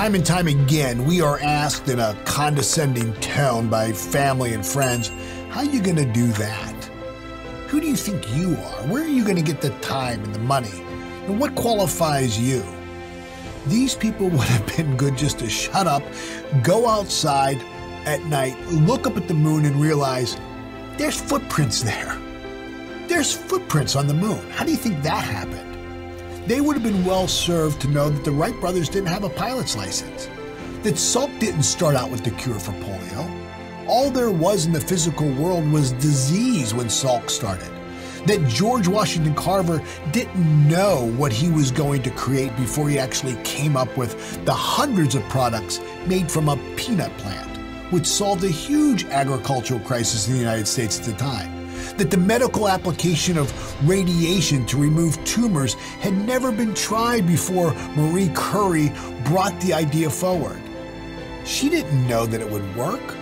Time and time again, we are asked in a condescending tone by family and friends, how are you going to do that? Who do you think you are? Where are you going to get the time and the money? And what qualifies you? These people would have been good just to shut up, go outside at night, look up at the moon, and realize there's footprints there. There's footprints on the moon. How do you think that happened? They would have been well served to know that the Wright brothers didn't have a pilot's license, that Salk didn't start out with the cure for polio. All there was in the physical world was disease when Salk started. That George Washington Carver didn't know what he was going to create before he actually came up with the hundreds of products made from a peanut plant, which solved a huge agricultural crisis in the United States at the time that the medical application of radiation to remove tumors had never been tried before Marie Curie brought the idea forward. She didn't know that it would work,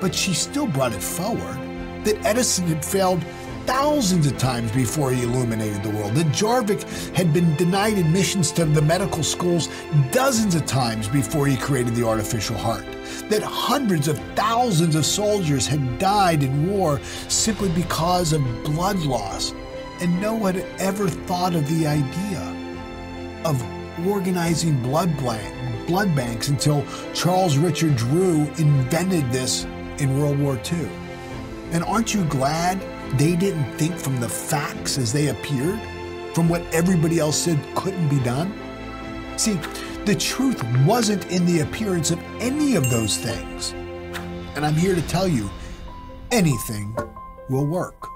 but she still brought it forward. That Edison had failed thousands of times before he illuminated the world. That Jarvik had been denied admissions to the medical schools dozens of times before he created the artificial heart. That hundreds of thousands of soldiers had died in war simply because of blood loss. And no one had ever thought of the idea of organizing blood, blank, blood banks until Charles Richard Drew invented this in World War II. And aren't you glad they didn't think from the facts as they appeared, from what everybody else said couldn't be done? See, the truth wasn't in the appearance of any of those things. And I'm here to tell you anything will work.